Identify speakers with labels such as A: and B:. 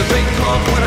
A: It's a big complex.